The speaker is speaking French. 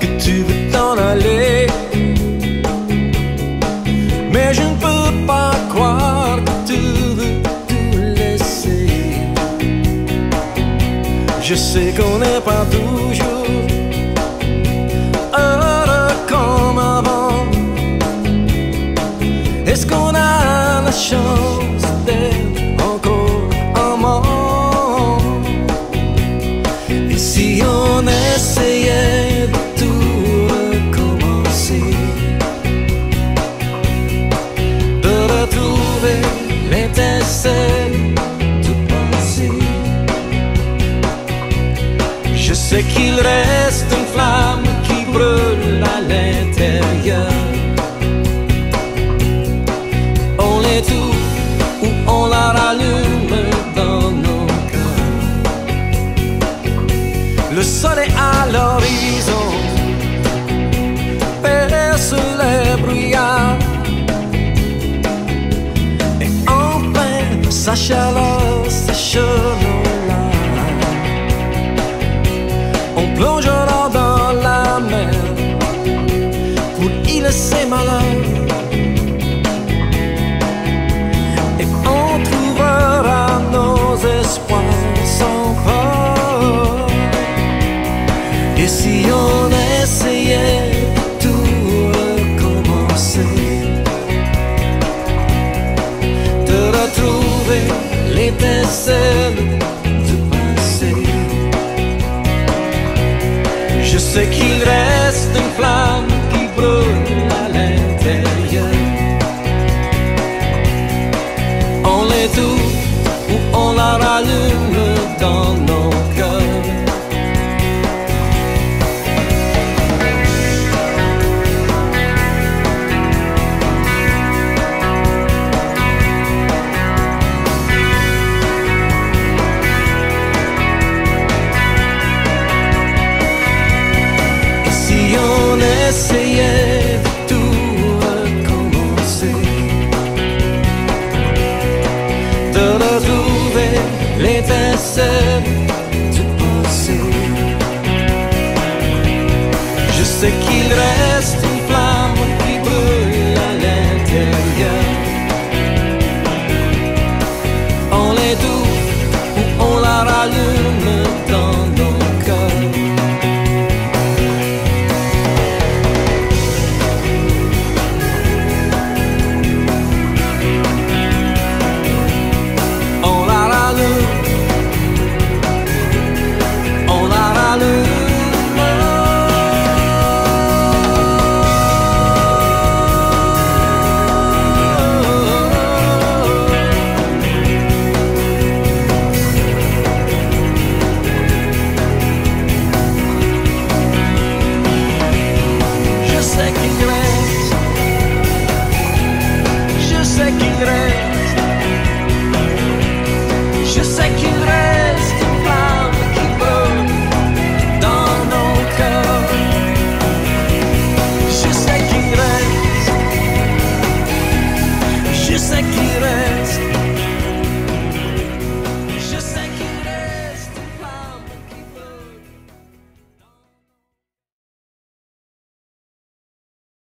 que tu veux t'en aller. Mais je ne peux pas croire que tu veux tout laisser. Je sais qu'on n'est pas toujours l'intérieur. On l'étouffe ou on la rallume dans nos cœurs. Le soleil à l'horizon perce les brouillards. Et enfin sa chaleur sèche nos larmes On plongera Pour y laisser malheur Et on trouvera nos espoirs sans peur Et si on essayait de tout recommencer de retrouver l'étincelle du passé. Je sais qu'il reste j'essayais de tout recommencer, de retrouver l'étincelle du passé. Je sais qu'il reste une flamme qui brûle à l'intérieur. On l'étouffe ou on la rallume.